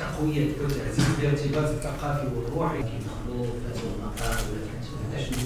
تقوية وتعزيز الارتباط الثقافي والروحي. كيدخلوا في المقام ولا شنو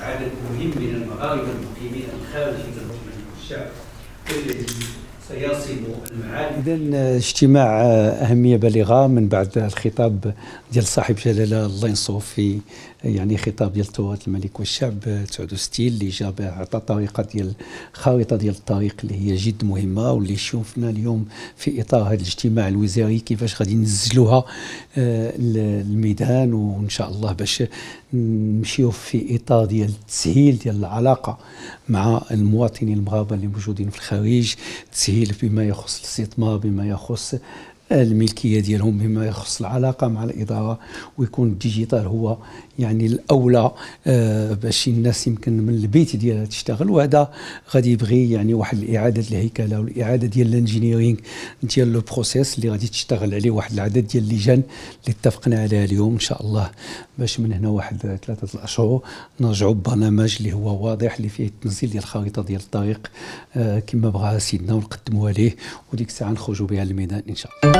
عدد مهم من المغاربة المقيمين الخارج من الشعب الذي اذا اجتماع أهمية بالغه من بعد الخطاب ديال صاحب جلالة الله ينصرو في يعني خطاب ديال توراة الملك والشعب 69 اللي جاب عطى طريقة ديال خارطة ديال الطريق اللي هي جد مهمة واللي شوفنا اليوم في إطار هذا الاجتماع الوزاري كيفاش غادي ننزلوها الميدان وإن شاء الله باش نمشيو في إطار ديال التسهيل ديال العلاقة مع المواطنين المغاربة اللي موجودين في الخارج تسهيل بما يخص الاستثمار بما يخص الملكية ديالهم بما يخص العلاقة مع الإدارة ويكون الديجيتال هو يعني الأولى آه باش الناس يمكن من البيت ديالها تشتغل. وهذا غادي يبغي يعني واحد الإعادة الهيكلة والإعادة ديال ال ingénierie ديال les process اللي غادي تشتغل عليه واحد العدد ديال اللجان اللي اتفقنا عليها اليوم إن شاء الله. باش من هنا واحد ثلاثة الاشهر نرجعوا ببرنامج اللي هو واضح اللي فيه التنزيل ديال الخريطة ديال الطريق آه كما بغاها سيدنا ونقدموها ليه وديك الساعة نخرجوا بها للميدان إن شاء الله.